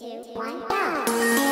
two, one, go!